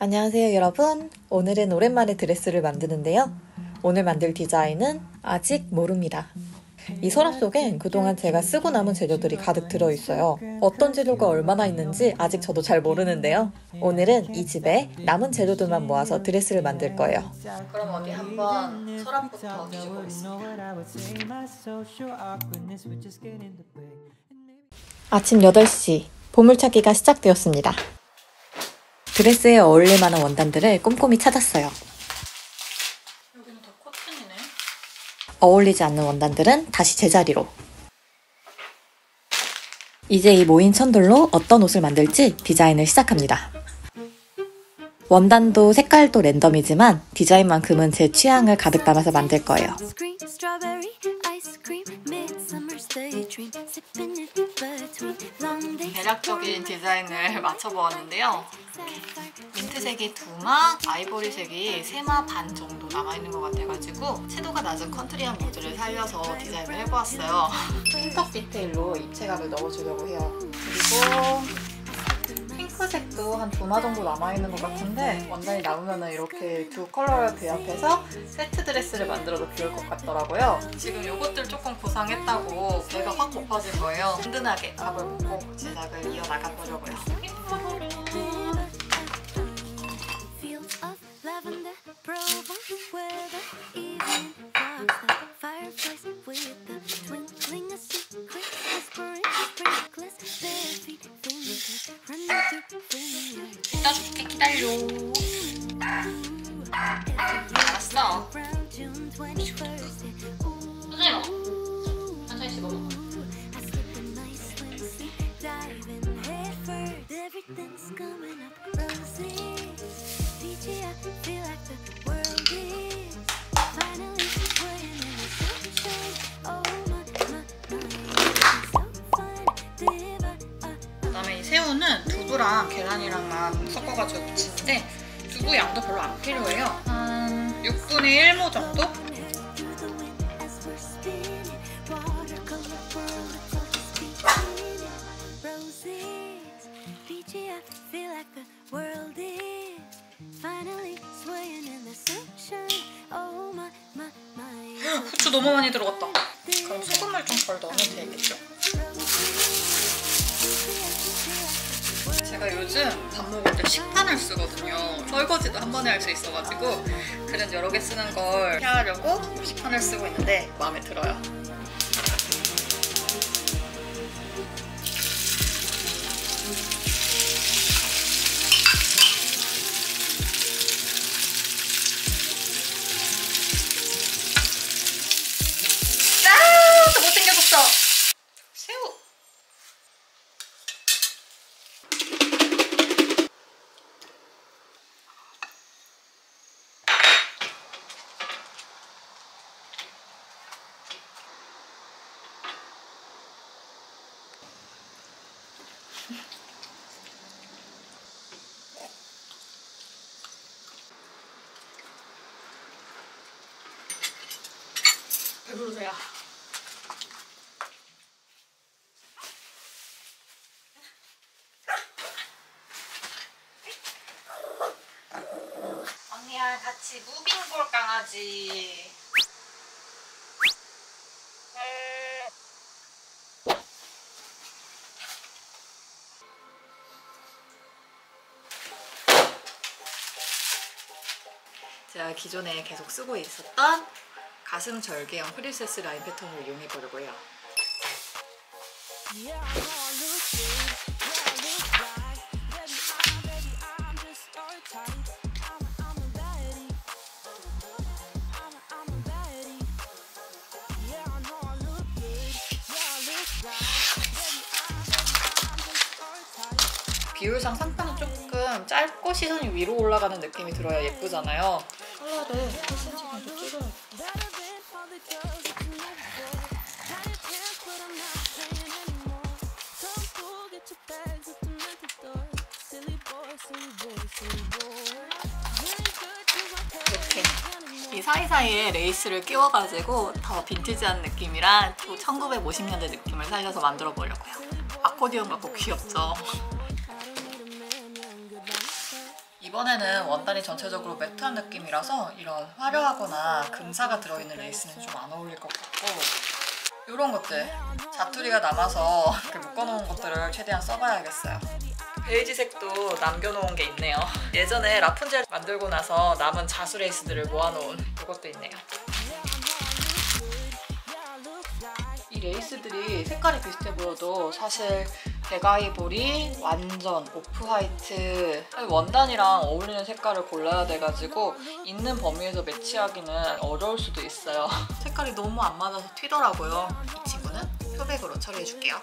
안녕하세요 여러분. 오늘은 오랜만에 드레스를 만드는데요. 오늘 만들 디자인은 아직 모릅니다. 이 서랍 속엔 그동안 제가 쓰고 남은 재료들이 가득 들어있어요. 어떤 재료가 얼마나 있는지 아직 저도 잘 모르는데요. 오늘은 이 집에 남은 재료들만 모아서 드레스를 만들 거예요. 그럼 어디 한번 서랍부터 뒤져보겠습니다. 아침 8시 보물찾기가 시작되었습니다 드레스에 어울릴 만한 원단들을 꼼꼼히 찾았어요. 여기는 다 코튼이네. 어울리지 않는 원단들은 다시 제자리로. 이제 이 모인 천돌로 어떤 옷을 만들지 디자인을 시작합니다. 원단도 색깔도 랜덤이지만 디자인만큼은 제 취향을 가득 담아서 만들 거예요. 대략적인 디자인을 맞춰보았는데요. 민트색이 두 마, 아이보리색이 세 마 반 정도 남아있는 것 같아가지고 채도가 낮은 컨트리한 무드를 살려서 디자인을 해보았어요. 핀턱 디테일로 입체감을 넣어주려고 해요. 그리고 핑크색도 한 두 마 정도 남아있는 것 같은데 원단이 남으면 이렇게 두 컬러를 배합해서 세트 드레스를 만들어도 귀여울 것 같더라고요. 지금 이것들 조금 구상했다고 배가 확 고파진 거예요. 든든하게 밥을 먹고 제작을 이어나가 보려고요. 이따 줄 새우는 두부랑 계란이랑만 섞어가지고 무치는데 두부 양도 별로 안 필요해요 한 6분의 1모 정도? 후추 너무 많이 들어갔다. 그럼 소금을 좀 덜 넣으면 되겠죠. 제가 요즘 밥 먹을 때 식판을 쓰거든요. 설거지도 한 번에 할 수 있어가지고 그런 여러 개 쓰는 걸 피하려고 식판을 쓰고 있는데 마음에 들어요. 배부르세요. 언니랑 같이 무빙볼 강아지. 제가 기존에 계속 쓰고 있었던 가슴 절개형 프리세스 라인 패턴을 이용해 보려고 해요. 비율상 상판은 조금 짧고 시선이 위로 올라가는 느낌이 들어야 예쁘잖아요. 컬러를 이 사이사이에 레이스를 끼워가지고 더 빈티지한 느낌이랑 또 1950년대 느낌을 살려서 만들어 보려고요. 아코디언 같고 귀엽죠? 이번에는 원단이 전체적으로 매트한 느낌이라서 이런 화려하거나 금사가 들어있는 레이스는 좀 안 어울릴 것 같고 이런 것들 자투리가 남아서 묶어놓은 것들을 최대한 써봐야겠어요. 베이지색도 남겨놓은 게 있네요. 예전에 라푼젤 만들고 나서 남은 자수 레이스들을 모아놓은 이것도 있네요. 이 레이스들이 색깔이 비슷해 보여도 사실 백아이보리, 완전 오프 화이트 원단이랑 어울리는 색깔을 골라야 돼가지고 있는 범위에서 매치하기는 어려울 수도 있어요. 색깔이 너무 안 맞아서 튀더라고요. 이 친구는 표백으로 처리해줄게요.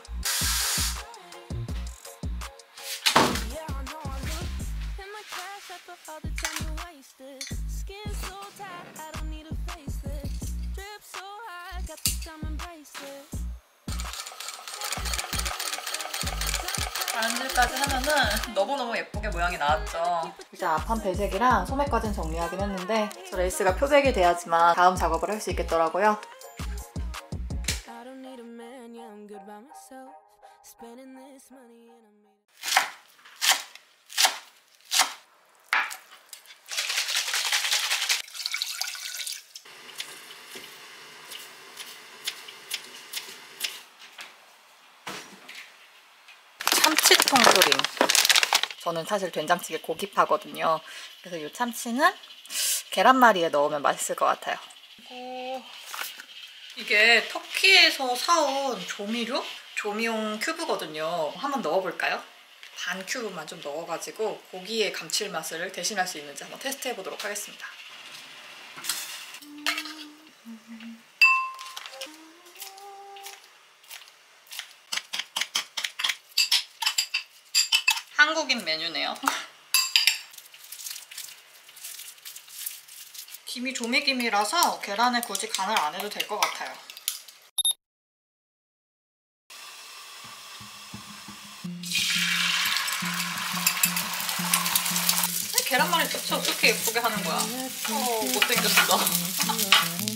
바느질까지 하면은 너무너무 예쁘게 모양이 나왔죠. 이제 앞판 배색이랑 소매까지는 정리하긴 했는데 저 레이스가 표백이 돼야지만 다음 작업을 할 수 있겠더라고요. Spending this money and I'm 참치통 조림. 저는 사실 된장찌개 고기파거든요. 그래서 이 참치는 계란말이에 넣으면 맛있을 것 같아요. 그리고 이게 터키에서 사온 조미료? 조미용 큐브거든요. 한번 넣어볼까요? 반 큐브만 좀 넣어가지고 고기의 감칠맛을 대신할 수 있는지 한번 테스트 해보도록 하겠습니다. 한국인 메뉴네요. 김이 조미김이라서 계란에 굳이 간을 안 해도 될 것 같아요. 왜 계란말이 대체 어떻게 예쁘게 하는 거야? 어, 못생겼어.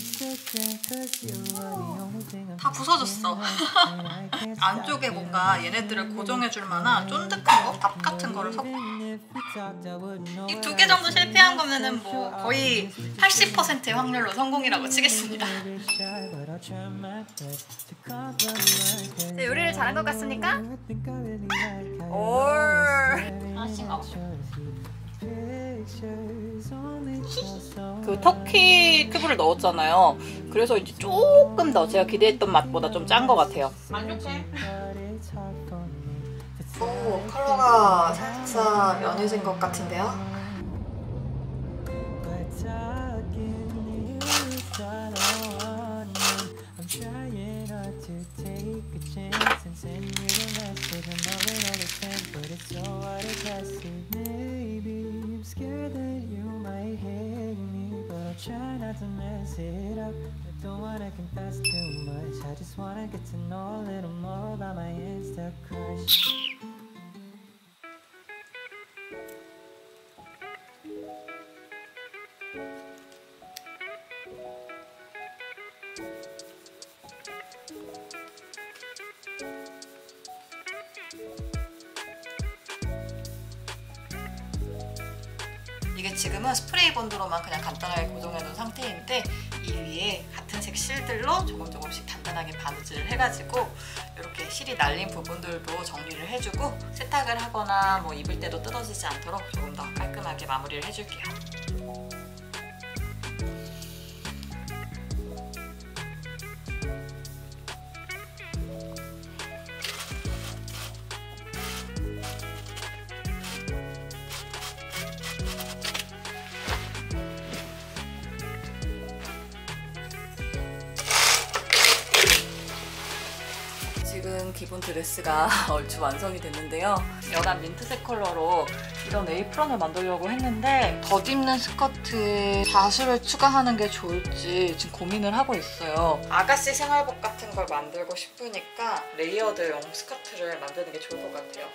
다 부서졌어. 안쪽에 뭔가 얘네들을 고정해줄 만한 쫀득한 거, 밥 같은 거를 섞고 이두 개 정도 실패한 거면은 뭐 거의 80%의 확률로 성공이라고 치겠습니다. 네, 요리를 잘한 것 같습니까? 올. 아, 싱거워. 그 터키 큐브를 넣었잖아요. 그래서 이제 조금 더 제가 기대했던 맛보다 좀 짠 것 같아요. 만족해. 오, 컬러가 살짝 연해진 것 같은데요? Not to mess it up. I don't wanna confess too much. I just wanna get to know a little more about my Insta crush. 실들로 조금 조금씩 단단하게 바느질을 해가지고 이렇게 실이 날린 부분들도 정리를 해주고 세탁을 하거나 뭐 입을 때도 뜯어지지 않도록 조금 더 깔끔하게 마무리를 해줄게요. 지금 기본 드레스가 얼추 완성이 됐는데요. 연한 민트색 컬러로 이런 에이프런을 만들려고 했는데 덧입는 스커트에 자수를 추가하는 게 좋을지 지금 고민을 하고 있어요. 아가씨 생활복 같은 걸 만들고 싶으니까 layered용 스커트를 만드는 게 좋을 것 같아요.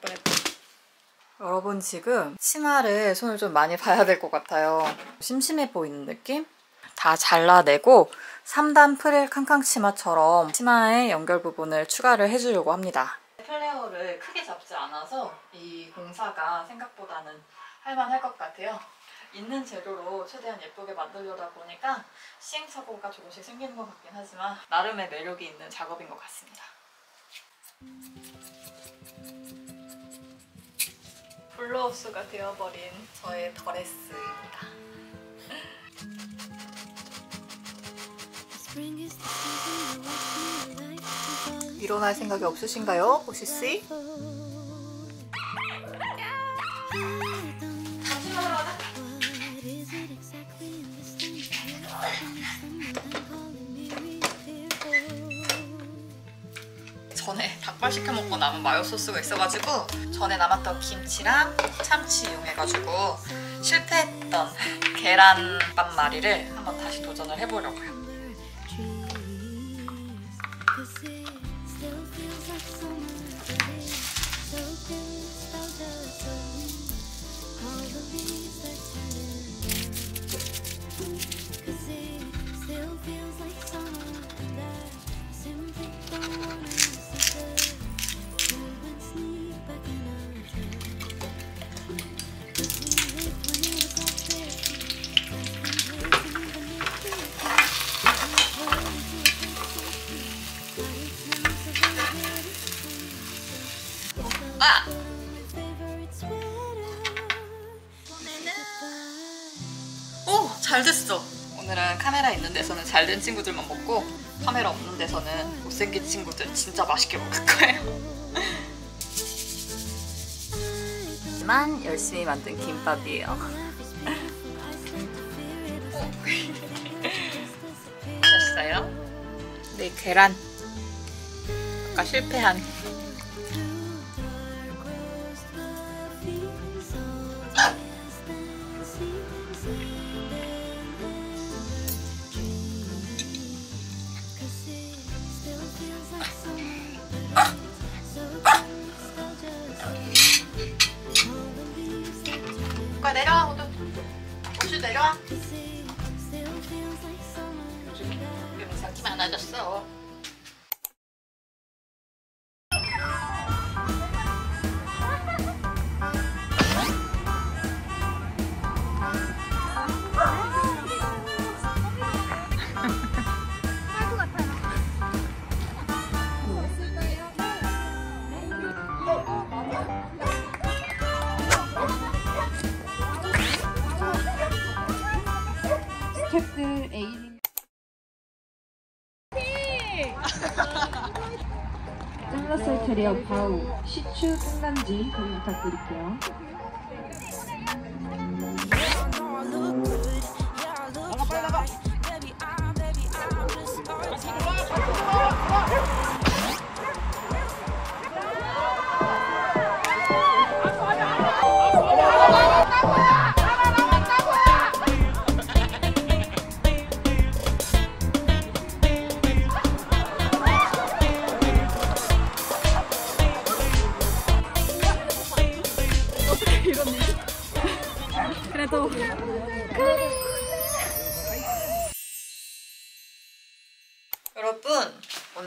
뻔했다. 여러분 지금 치마를 손을 좀 많이 봐야 될 것 같아요. 심심해 보이는 느낌? 다 잘라내고 3단 프릴 캉캉 치마처럼 치마의 연결 부분을 추가를 해주려고 합니다. 플레어를 크게 잡지 않아서 이 공사가 생각보다는 할만할 것 같아요. 있는 재료로 최대한 예쁘게 만들려다 보니까 시행착오가 조금씩 생기는 것 같긴 하지만 나름의 매력이 있는 작업인 것 같습니다. 블루하우스가 되어버린 저의 드레스입니다. Evolve. 일어날 생각이 없으신가요, 호시 씨? I don't What is 전에 닭발 시켜 먹고 남은 마요 소스가 있어가지고 전에 남았던 김치랑 참치 이용해가지고 실패했던 계란밥 말이를 한번 다시 도전을 해보려고요. 잘 됐어! 오늘은 카메라 있는 데서는 잘 된 친구들만 먹고 카메라 없는 데서는 못생긴 친구들 진짜 맛있게 먹을 거예요. 만 열심히 만든 김밥이에요. 됐어요? 네, 계란. 아까 실패한 끝난지 확인 부탁드릴게요. 여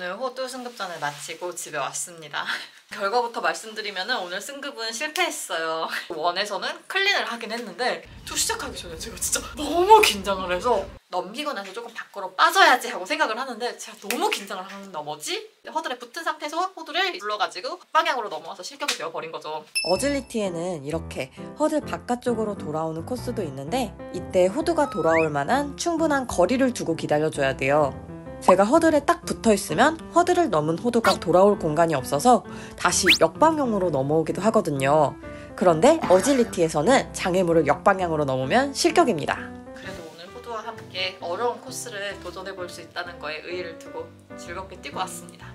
오늘 호두 승급전을 마치고 집에 왔습니다. 결과부터 말씀드리면 오늘 승급은 실패했어요. 원에서는 클린을 하긴 했는데 또 시작하기 전에 제가 진짜 너무 긴장을 해서 넘기고 나서 조금 밖으로 빠져야지 하고 생각을 하는데 제가 너무 긴장을 하는 나머지 허들에 붙은 상태에서 호두를 눌러가지고 방향으로 넘어와서 실격이 되어버린 거죠. 어질리티에는 이렇게 허들 바깥쪽으로 돌아오는 코스도 있는데 이때 호두가 돌아올 만한 충분한 거리를 두고 기다려줘야 돼요. 제가 허들에 딱 붙어 있으면 허들을 넘은 호두가 돌아올 공간이 없어서 다시 역방향으로 넘어오기도 하거든요. 그런데 어질리티에서는 장애물을 역방향으로 넘으면 실격입니다. 그래도 오늘 호두와 함께 어려운 코스를 도전해 볼 수 있다는 거에 의의를 두고 즐겁게 뛰고 왔습니다.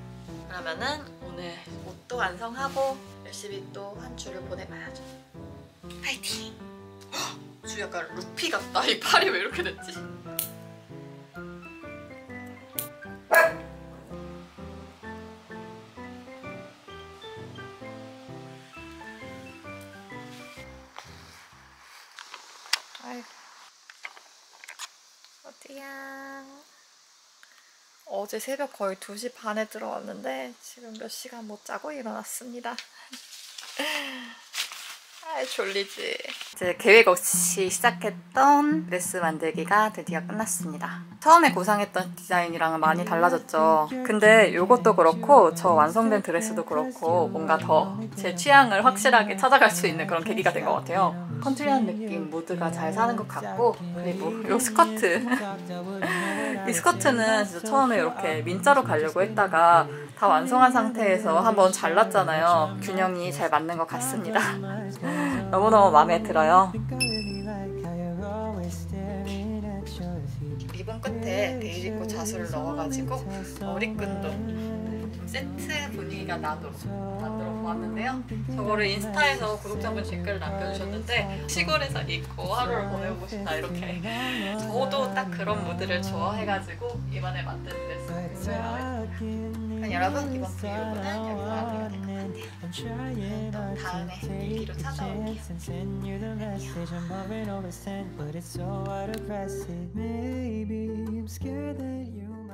그러면은 오늘 옷도 완성하고 열심히 또 한 주를 보내봐야죠. 파이팅! 헉, 주 약간 루피 같다. 이 팔이 왜 이렇게 됐지? 어제 새벽 거의 2시 반에 들어왔는데 지금 몇 시간 못 자고 일어났습니다. 아 졸리지. 이제 계획 없이 시작했던 드레스 만들기가 드디어 끝났습니다. 처음에 구상했던 디자인이랑은 많이 달라졌죠. 근데 이것도 그렇고 저 완성된 드레스도 그렇고 뭔가 더 제 취향을 확실하게 찾아갈 수 있는 그런 계기가 된 것 같아요. 컨트리한 느낌 무드가 잘 사는 것 같고 그리고 이 스커트 이 스커트는 진짜 처음에 이렇게 민자로 가려고 했다가 다 완성한 상태에서 한번 잘랐잖아요. 균형이 잘 맞는 것 같습니다. 너무너무 마음에 들어요. 끝에 베이직고 자수를 넣어가지고 머리끈도 좀 세트 분위기가 나도록 만들어 보았는데요. 저거를 인스타에서 구독자분 댓글 남겨주셨는데 시골에서 입고 하루를 보내고 싶다 이렇게 저도 딱 그런 무드를 좋아해가지고 이번에 만든 드레스가 됐어요. 그럼 여러분 이번 브이로그는 여기서 마무리가 될것 같아요. 또 다음에 일기로 찾아올게요. Send you